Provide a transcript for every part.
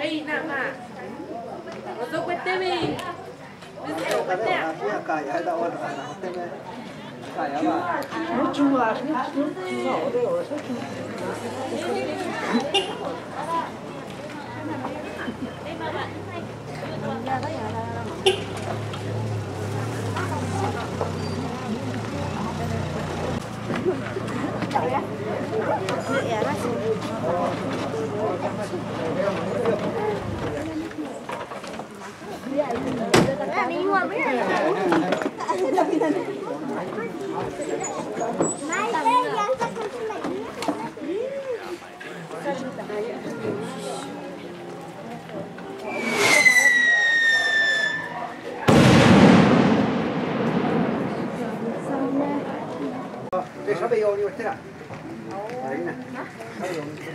Hey, nama. Masuk pete mi. Masuk pete. Kaya ada orang kaya lah. Lucu lah, lucu lah, udah udah. Để sao bây Deixa bem a olho, xe?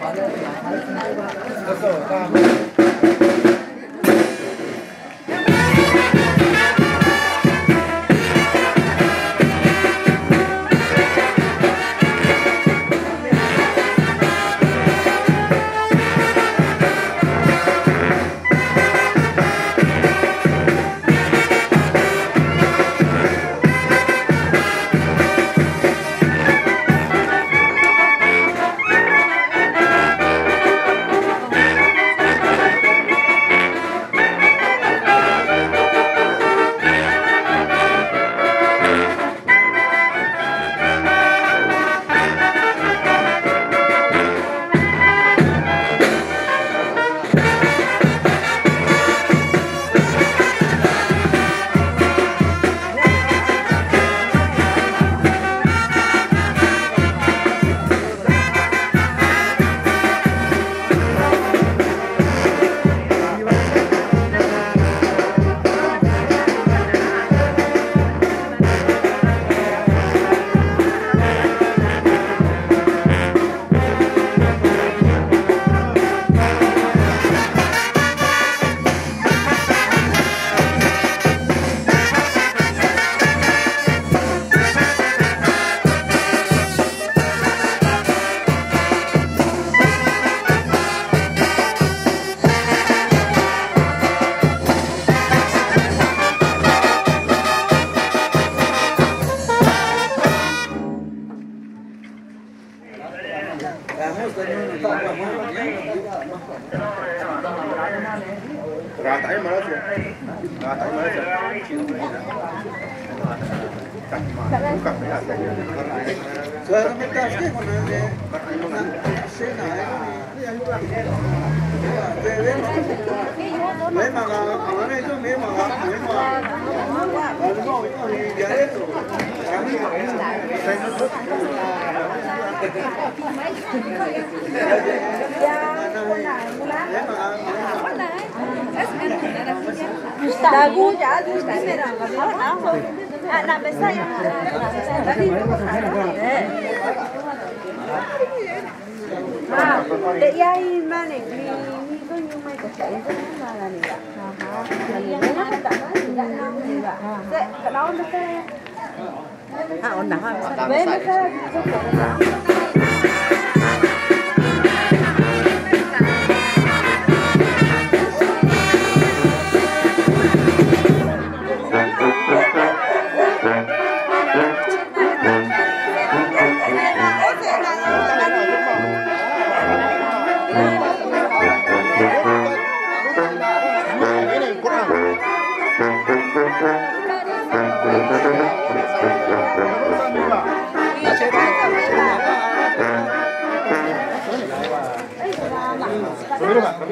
好的，好的，这是我家。Mira, Ah, na mesa ya. Ah, để ai mà này mi mi có như mai có chạy rất là là này ạ. Ha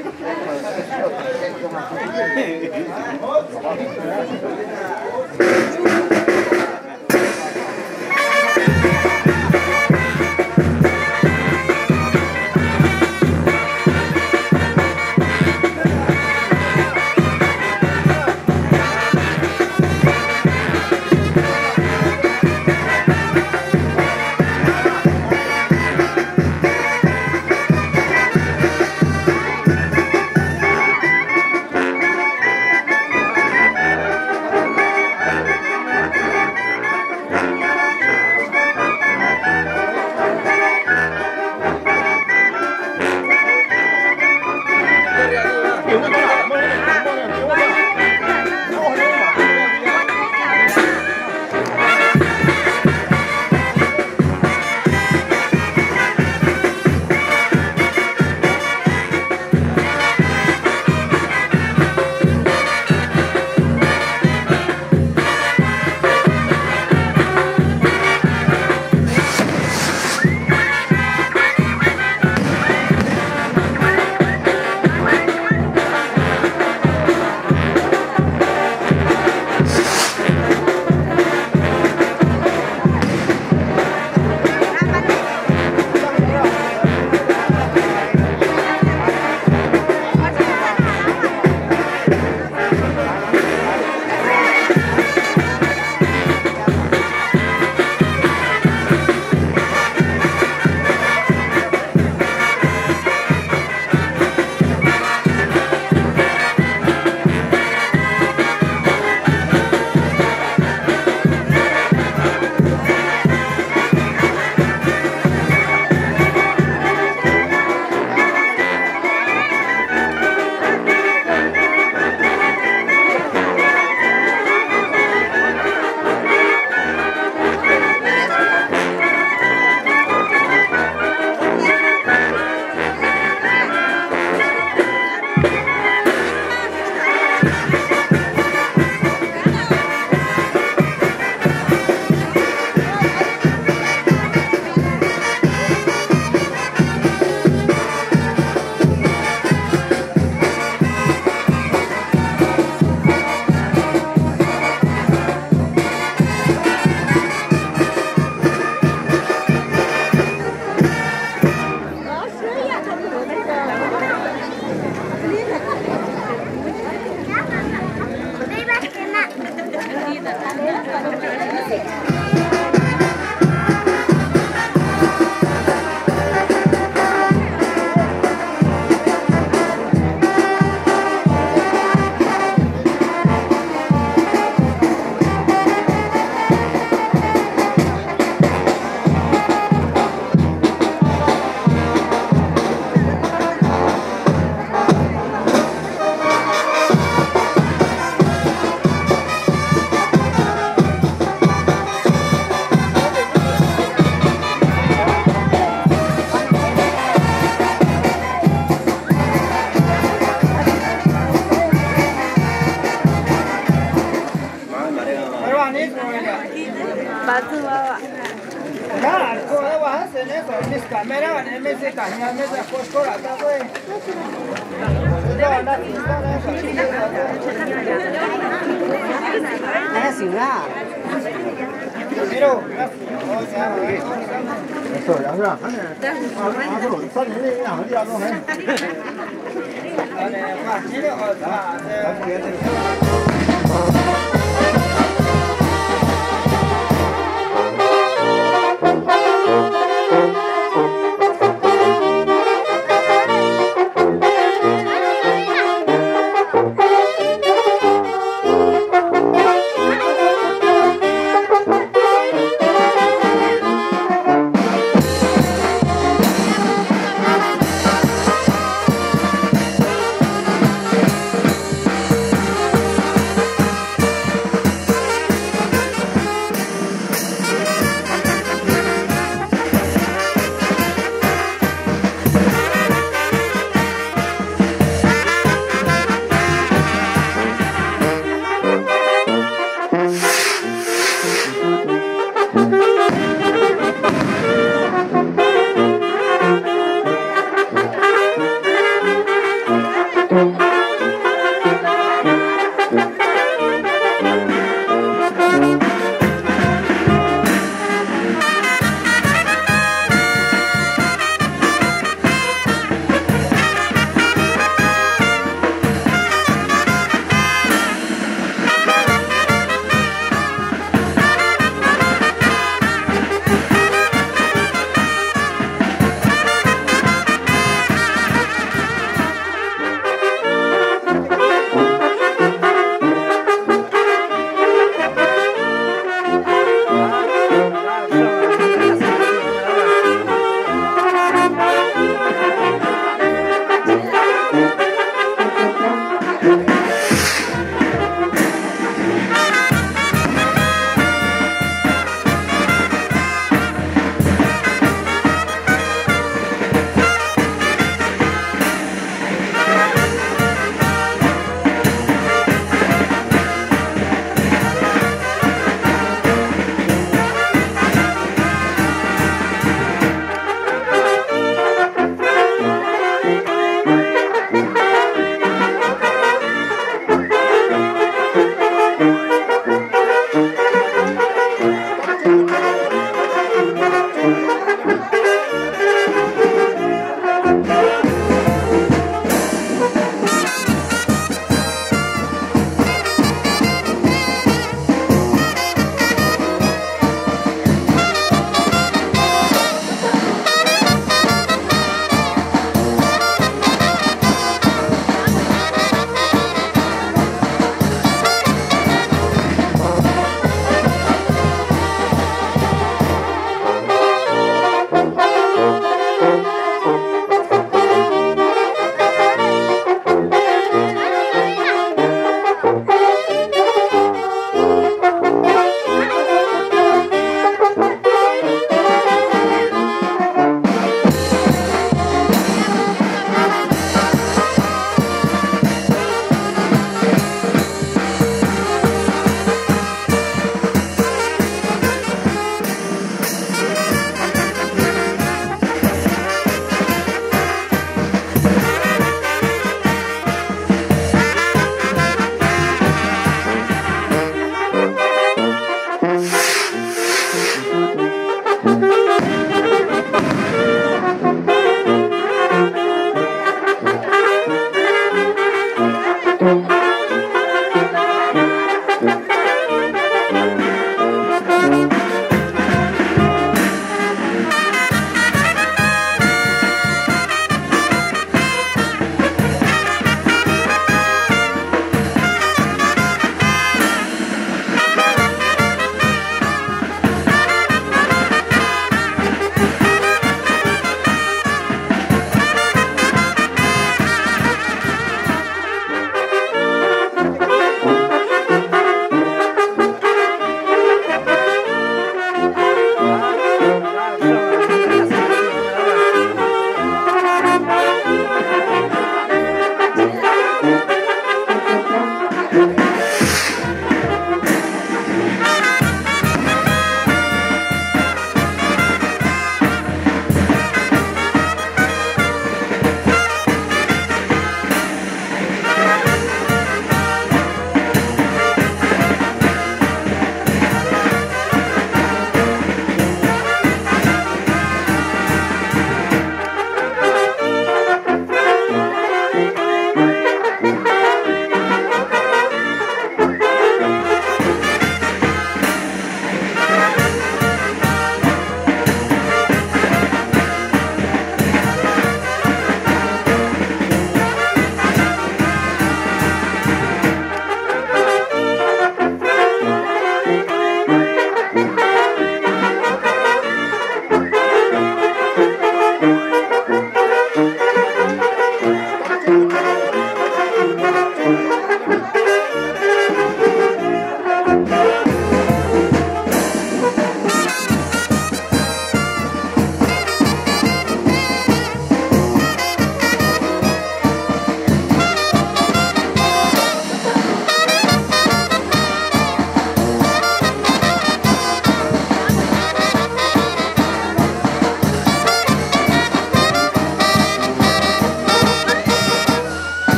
哎，行啊。Eso, ya se va. Ah, solo, sale, sale, ya, ya, no, eh. Thank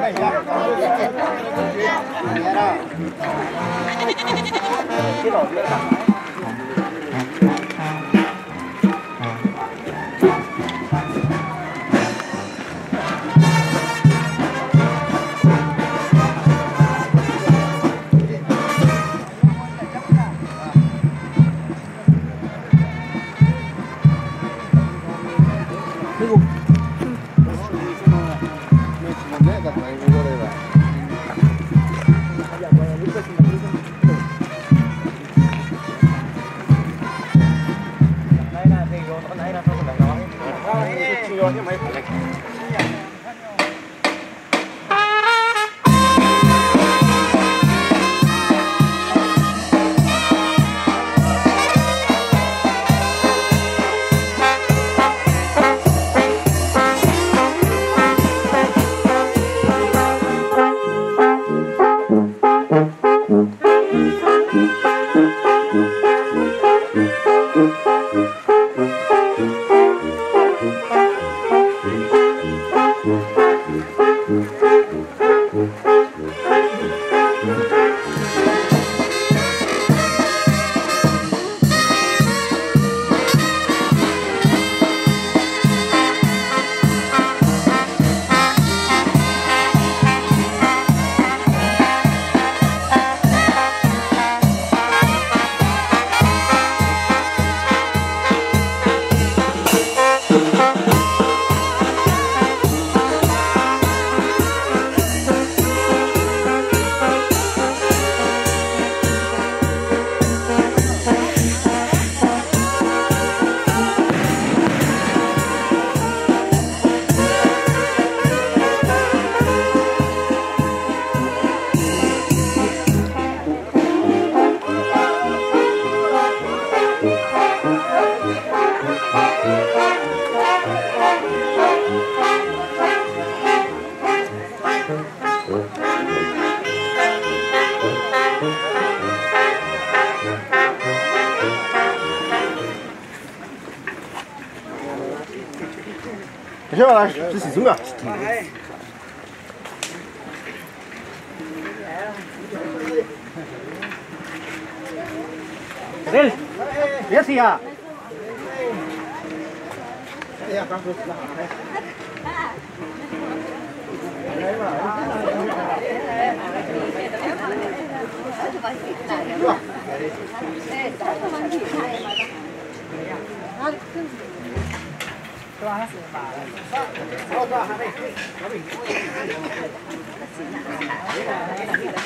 看一下刘，你？你认识啊？Zunge. Yes, yeah. Yeah, come Thank you.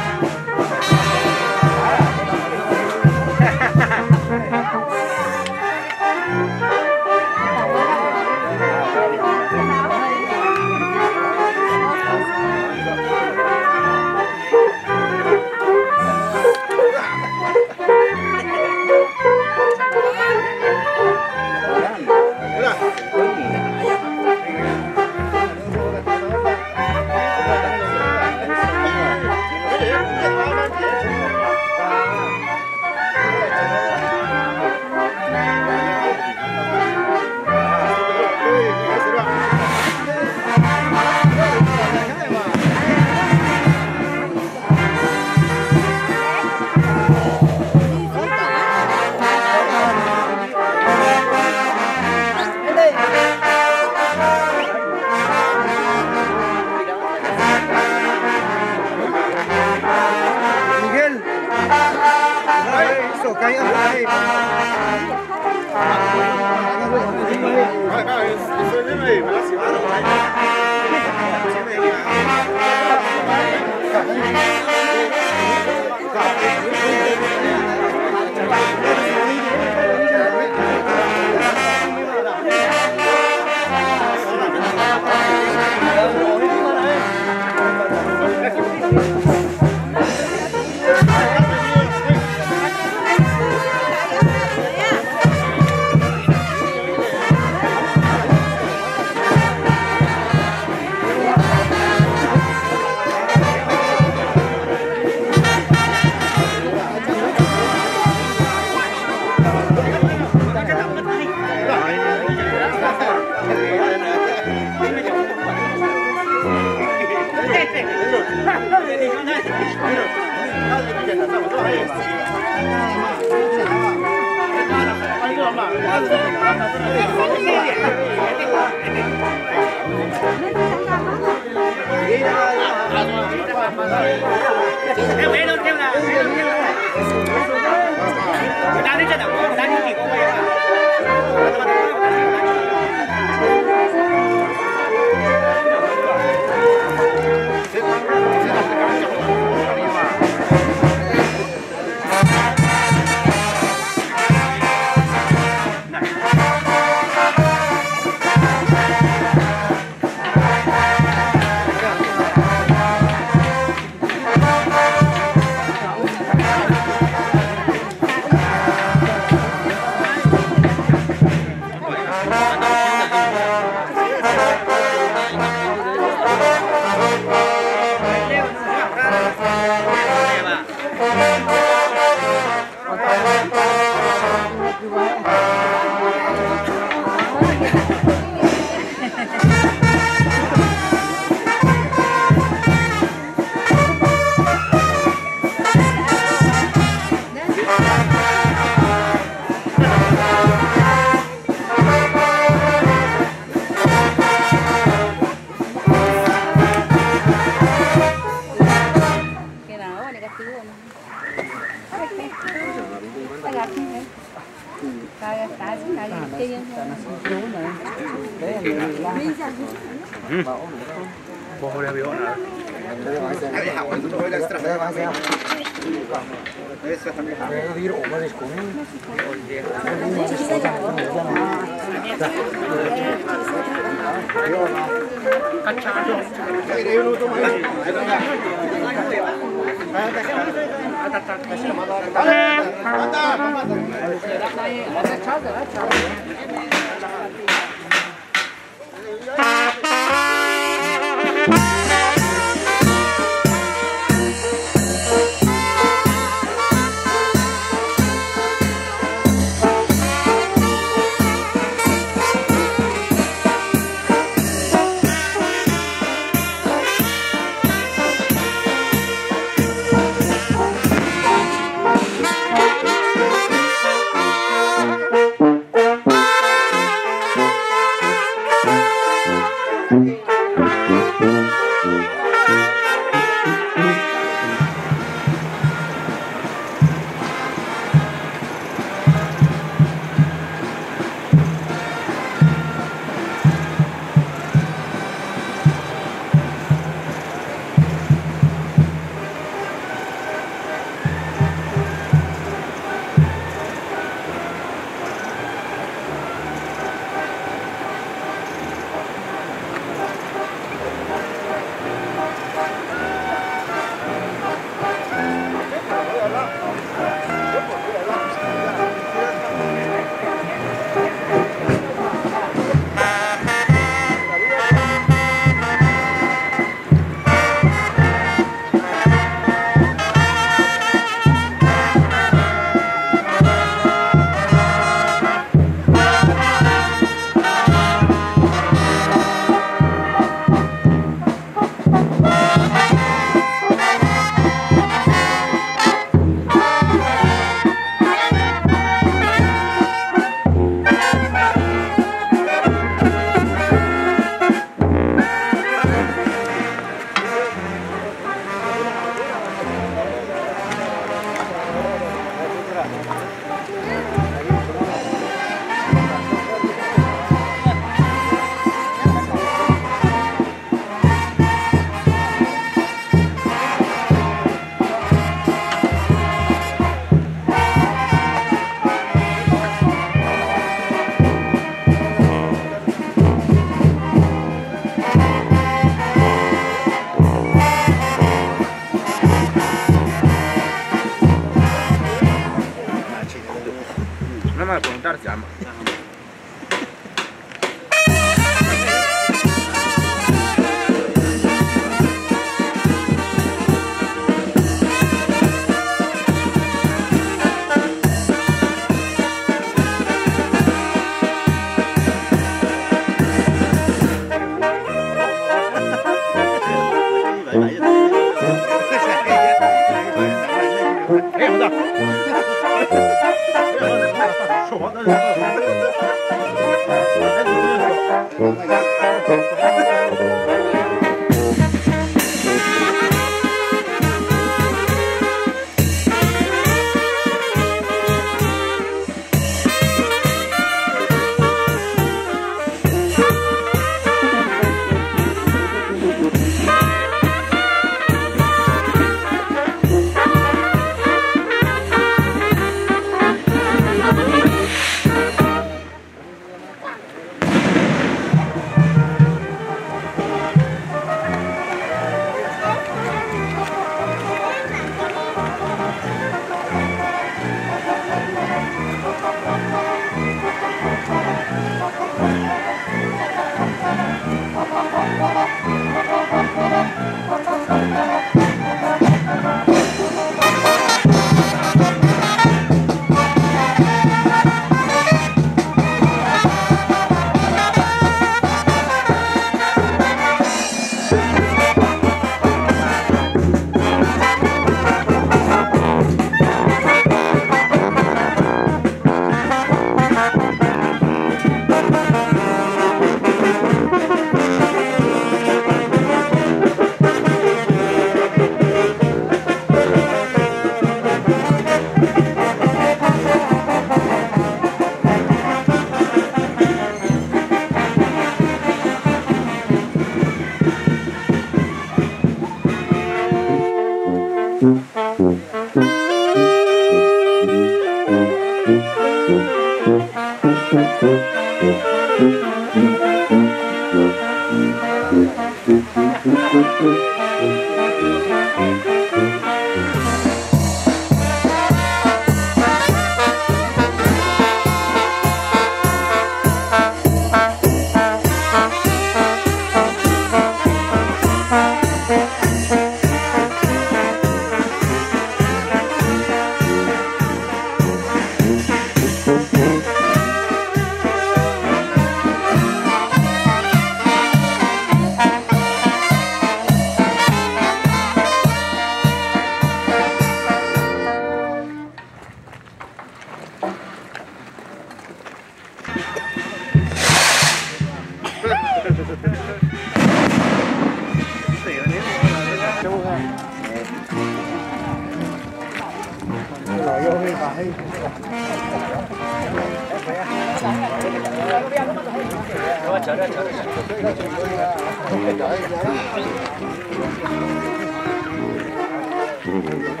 うん。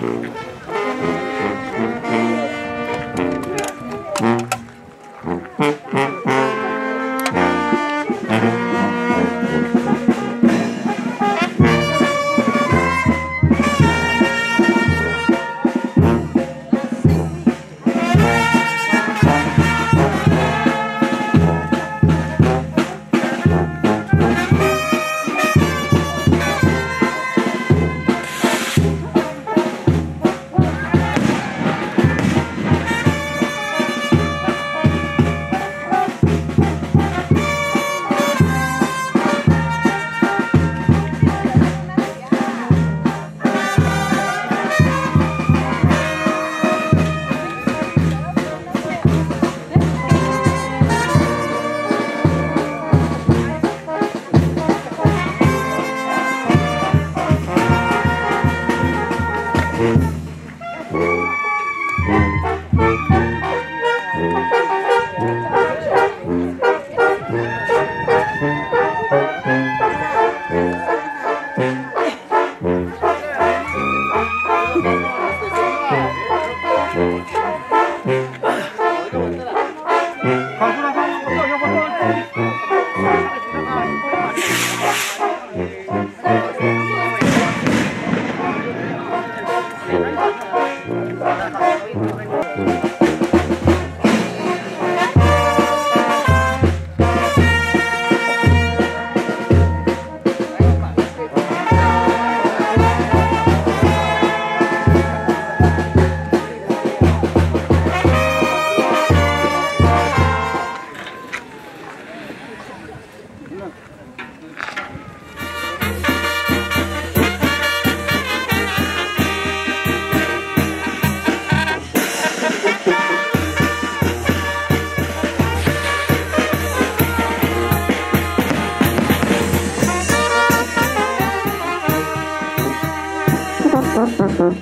うん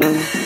Mm-hmm.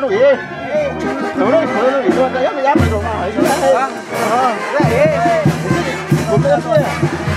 走路，走路，走路，走路，要不压腿走嘛？哎，走，走，走，走，走，走。